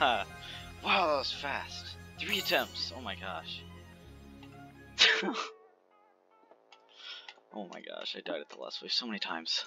wow, that was fast. Three attempts. Oh my gosh. oh my gosh, I died at the last wave so many times.